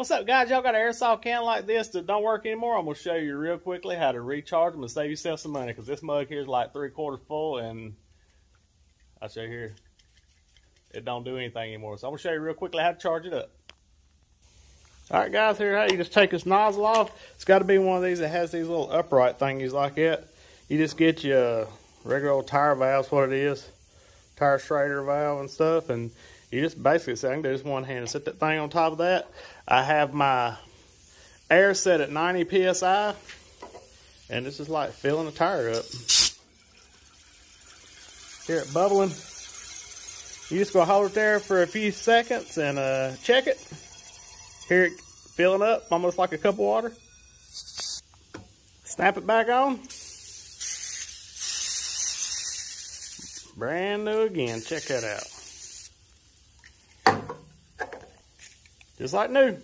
What's up, guys? Y'all got an aerosol can like this that don't work anymore? I'm going to show you real quickly how to recharge them and save yourself some money because this mug here is like three quarters full and I'll show you here. It don't do anything anymore. So I'm going to show you real quickly how to charge it up. All right, guys, here how you just take this nozzle off. It's got to be one of these that has these little upright thingies like that. You just get your regular old tire valves, what it is, tire Schrader valve and stuff, and you just basically say, I can do this one hand and set that thing on top of that. I have my air set at 90 psi, and this is like filling the tire up. Hear it bubbling. You just go hold it there for a few seconds and uh, check it. Hear it filling up, almost like a cup of water. Snap it back on. Brand new again. Check that out. Just like new.